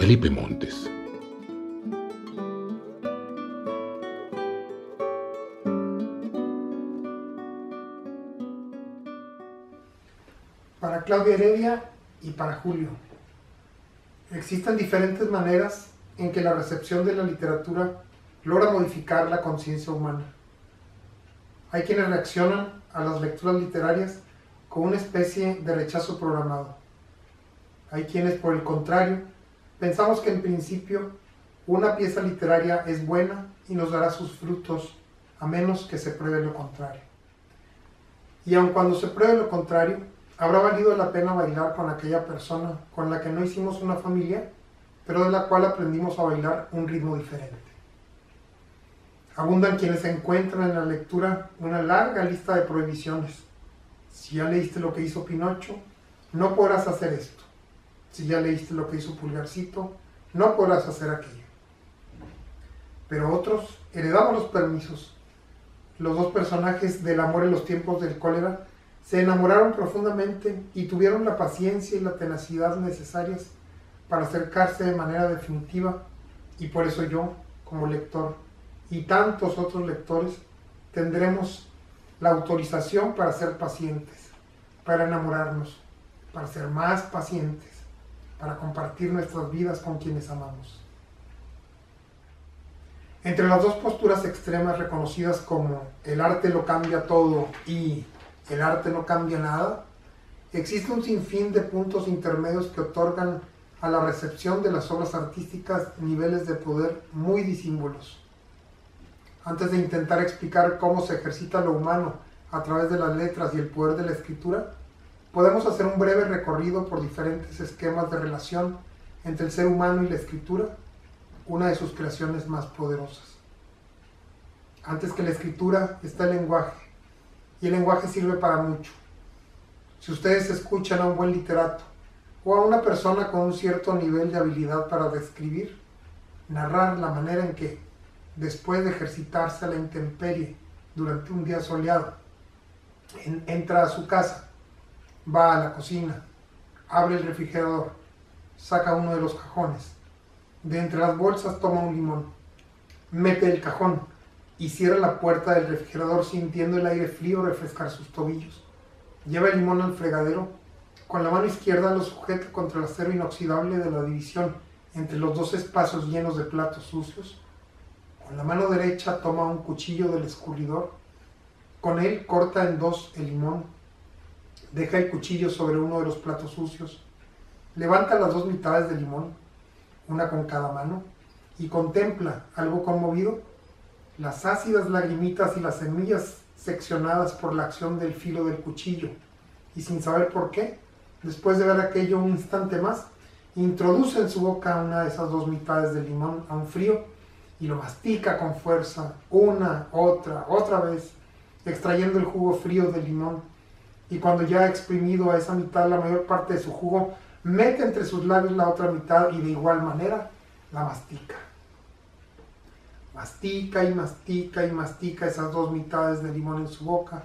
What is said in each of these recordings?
Felipe Montes. Para Claudia Heredia y para Julio. Existen diferentes maneras en que la recepción de la literatura logra modificar la conciencia humana. Hay quienes reaccionan a las lecturas literarias con una especie de rechazo programado. Hay quienes, por el contrario, pensamos que en principio una pieza literaria es buena y nos dará sus frutos, a menos que se pruebe lo contrario. Y aun cuando se pruebe lo contrario, habrá valido la pena bailar con aquella persona con la que no hicimos una familia, pero de la cual aprendimos a bailar un ritmo diferente. Abundan quienes encuentran en la lectura una larga lista de prohibiciones. Si ya leíste lo que hizo Pinocho, no podrás hacer esto. Si ya leíste lo que hizo Pulgarcito, no podrás hacer aquello. Pero otros heredamos los permisos. Los dos personajes del amor en los tiempos del cólera se enamoraron profundamente y tuvieron la paciencia y la tenacidad necesarias para acercarse de manera definitiva y por eso yo, como lector, y tantos otros lectores, tendremos la autorización para ser pacientes, para enamorarnos, para ser más pacientes, para compartir nuestras vidas con quienes amamos. Entre las dos posturas extremas reconocidas como el arte lo cambia todo y el arte no cambia nada, existe un sinfín de puntos intermedios que otorgan a la recepción de las obras artísticas niveles de poder muy disímbolos. Antes de intentar explicar cómo se ejercita lo humano a través de las letras y el poder de la escritura, podemos hacer un breve recorrido por diferentes esquemas de relación entre el ser humano y la escritura, una de sus creaciones más poderosas. Antes que la escritura está el lenguaje, y el lenguaje sirve para mucho. Si ustedes escuchan a un buen literato o a una persona con un cierto nivel de habilidad para describir, narrar la manera en que, después de ejercitarse a la intemperie durante un día soleado, entra a su casa, va a la cocina, abre el refrigerador, saca uno de los cajones, de entre las bolsas toma un limón, mete el cajón, y cierra la puerta del refrigerador sintiendo el aire frío refrescar sus tobillos. Lleva el limón al fregadero. Con la mano izquierda lo sujeta contra el acero inoxidable de la división entre los dos espacios llenos de platos sucios. Con la mano derecha toma un cuchillo del escurridor. Con él corta en dos el limón. Deja el cuchillo sobre uno de los platos sucios. Levanta las dos mitades del limón, una con cada mano, y contempla, algo conmovido, las ácidas lagrimitas y las semillas seccionadas por la acción del filo del cuchillo. Y sin saber por qué, después de ver aquello un instante más, introduce en su boca una de esas dos mitades del limón a un frío y lo mastica con fuerza, una, otra, otra vez, extrayendo el jugo frío del limón. Y cuando ya ha exprimido a esa mitad la mayor parte de su jugo, mete entre sus labios la otra mitad y de igual manera la mastica. Mastica y mastica y mastica esas dos mitades de limón en su boca,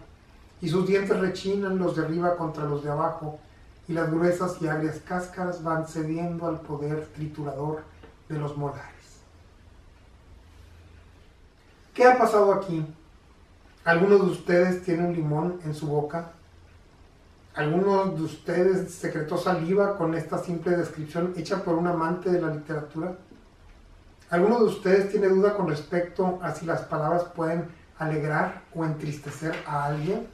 y sus dientes rechinan los de arriba contra los de abajo, y las gruesas y agrias cáscaras van cediendo al poder triturador de los molares. ¿Qué ha pasado aquí? ¿Alguno de ustedes tiene un limón en su boca? ¿Alguno de ustedes secretó saliva con esta simple descripción hecha por un amante de la literatura? ¿Alguno de ustedes tiene duda con respecto a si las palabras pueden alegrar o entristecer a alguien?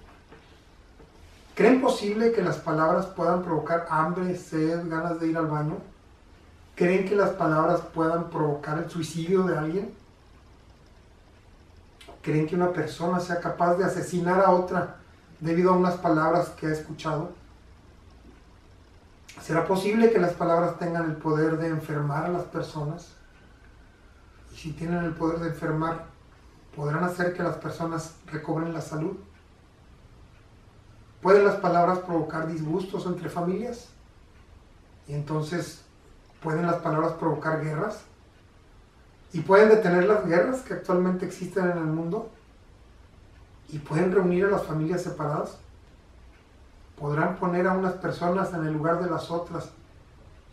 ¿Creen posible que las palabras puedan provocar hambre, sed, ganas de ir al baño? ¿Creen que las palabras puedan provocar el suicidio de alguien? ¿Creen que una persona sea capaz de asesinar a otra debido a unas palabras que ha escuchado? ¿Será posible que las palabras tengan el poder de enfermar a las personas? y si tienen el poder de enfermar, ¿podrán hacer que las personas recobren la salud? ¿Pueden las palabras provocar disgustos entre familias? Y entonces, ¿pueden las palabras provocar guerras? ¿Y pueden detener las guerras que actualmente existen en el mundo? ¿Y pueden reunir a las familias separadas? ¿Podrán poner a unas personas en el lugar de las otras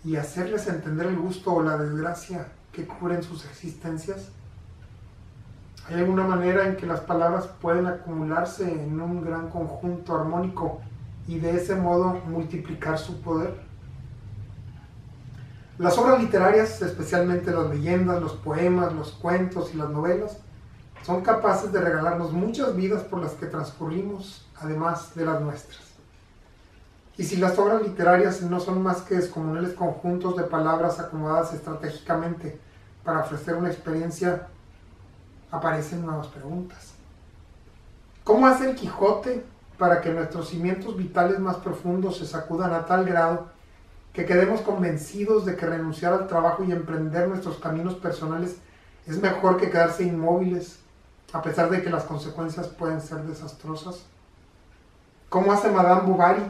y hacerles entender el gusto o la desgracia que cubren sus existencias? ¿Hay alguna manera en que las palabras pueden acumularse en un gran conjunto armónico y de ese modo multiplicar su poder? Las obras literarias, especialmente las leyendas, los poemas, los cuentos y las novelas, son capaces de regalarnos muchas vidas por las que transcurrimos, además de las nuestras. Y si las obras literarias no son más que descomunales conjuntos de palabras acomodadas estratégicamente para ofrecer una experiencia, aparecen nuevas preguntas. ¿Cómo hace el Quijote para que nuestros cimientos vitales más profundos se sacudan a tal grado que quedemos convencidos de que renunciar al trabajo y emprender nuestros caminos personales es mejor que quedarse inmóviles, a pesar de que las consecuencias pueden ser desastrosas? ¿Cómo hace Madame Bovary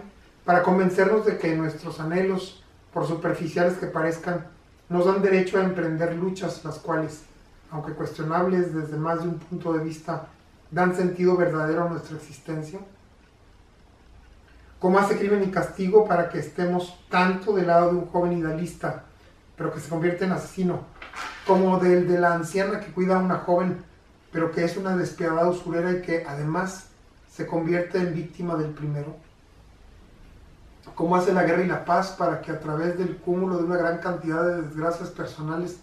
para convencernos de que nuestros anhelos, por superficiales que parezcan, nos dan derecho a emprender luchas las cuales, aunque cuestionables desde más de un punto de vista, dan sentido verdadero a nuestra existencia? cómo hace crimen y castigo para que estemos tanto del lado de un joven idealista, pero que se convierte en asesino, como del de la anciana que cuida a una joven, pero que es una despiadada usurera y que además se convierte en víctima del primero. Cómo hace la guerra y la paz para que a través del cúmulo de una gran cantidad de desgracias personales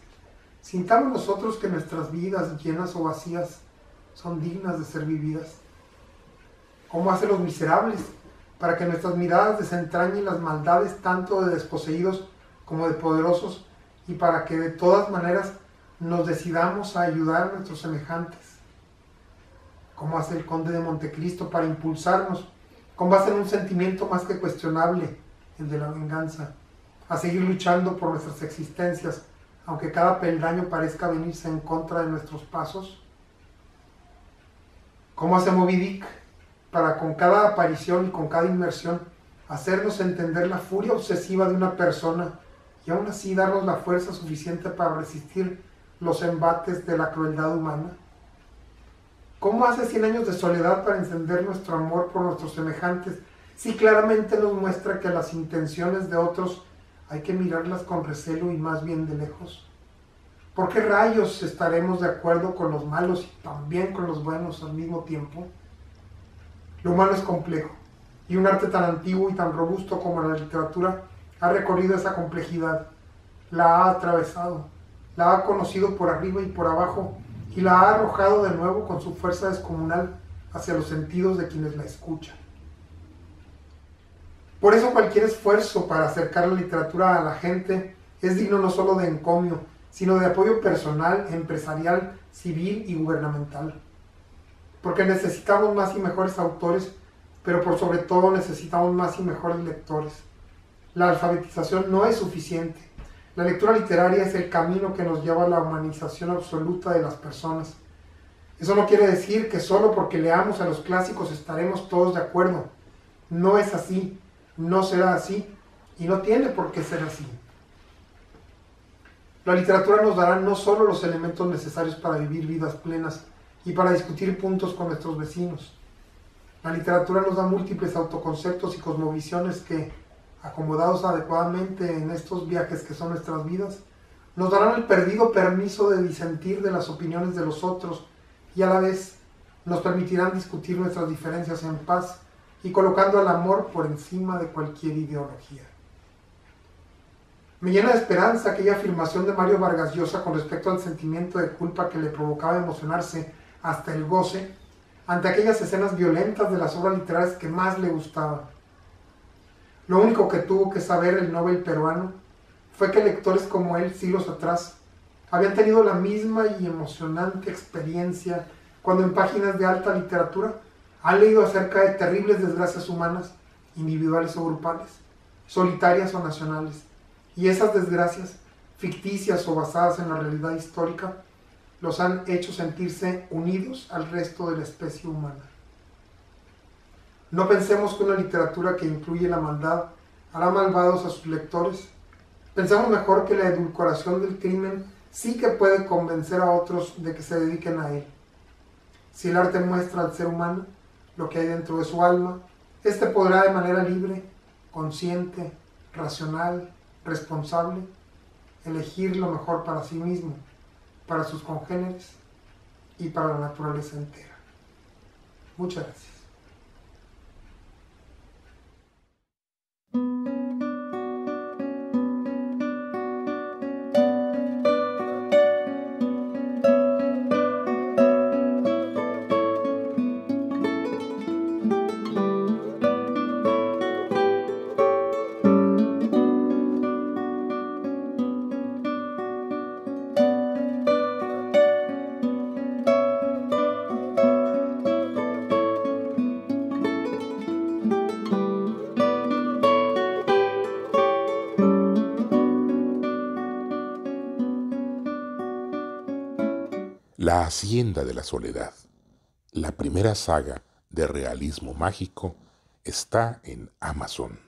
sintamos nosotros que nuestras vidas llenas o vacías son dignas de ser vividas. Cómo hace los miserables para que nuestras miradas desentrañen las maldades tanto de desposeídos como de poderosos y para que de todas maneras nos decidamos a ayudar a nuestros semejantes, como hace el conde de Montecristo para impulsarnos con base en un sentimiento más que cuestionable, el de la venganza, a seguir luchando por nuestras existencias, aunque cada peldaño parezca venirse en contra de nuestros pasos. ¿Cómo hace Moby Dick para con cada aparición y con cada inmersión hacernos entender la furia obsesiva de una persona y aún así darnos la fuerza suficiente para resistir los embates de la crueldad humana? ¿Cómo hace 100 años de soledad para encender nuestro amor por nuestros semejantes si claramente nos muestra que las intenciones de otros hay que mirarlas con recelo y más bien de lejos? ¿Por qué rayos estaremos de acuerdo con los malos y también con los buenos al mismo tiempo? Lo humano es complejo y un arte tan antiguo y tan robusto como la literatura ha recorrido esa complejidad, la ha atravesado, la ha conocido por arriba y por abajo y la ha arrojado de nuevo con su fuerza descomunal hacia los sentidos de quienes la escuchan. Por eso cualquier esfuerzo para acercar la literatura a la gente es digno no solo de encomio, sino de apoyo personal, empresarial, civil y gubernamental porque necesitamos más y mejores autores, pero por sobre todo necesitamos más y mejores lectores. La alfabetización no es suficiente. La lectura literaria es el camino que nos lleva a la humanización absoluta de las personas. Eso no quiere decir que solo porque leamos a los clásicos estaremos todos de acuerdo. No es así, no será así y no tiene por qué ser así. La literatura nos dará no solo los elementos necesarios para vivir vidas plenas, y para discutir puntos con nuestros vecinos. La literatura nos da múltiples autoconceptos y cosmovisiones que, acomodados adecuadamente en estos viajes que son nuestras vidas, nos darán el perdido permiso de disentir de las opiniones de los otros y a la vez nos permitirán discutir nuestras diferencias en paz y colocando al amor por encima de cualquier ideología. Me llena de esperanza aquella afirmación de Mario Vargas Llosa con respecto al sentimiento de culpa que le provocaba emocionarse hasta el goce ante aquellas escenas violentas de las obras literarias que más le gustaban. Lo único que tuvo que saber el Nobel peruano fue que lectores como él siglos atrás habían tenido la misma y emocionante experiencia cuando en páginas de alta literatura han leído acerca de terribles desgracias humanas, individuales o grupales, solitarias o nacionales, y esas desgracias, ficticias o basadas en la realidad histórica, los han hecho sentirse unidos al resto de la especie humana. No pensemos que una literatura que incluye la maldad hará malvados a sus lectores. Pensamos mejor que la edulcoración del crimen sí que puede convencer a otros de que se dediquen a él. Si el arte muestra al ser humano lo que hay dentro de su alma, éste podrá de manera libre, consciente, racional, responsable, elegir lo mejor para sí mismo, para sus congéneres y para la naturaleza entera. Muchas gracias. thank you La Hacienda de la Soledad, la primera saga de realismo mágico, está en Amazon.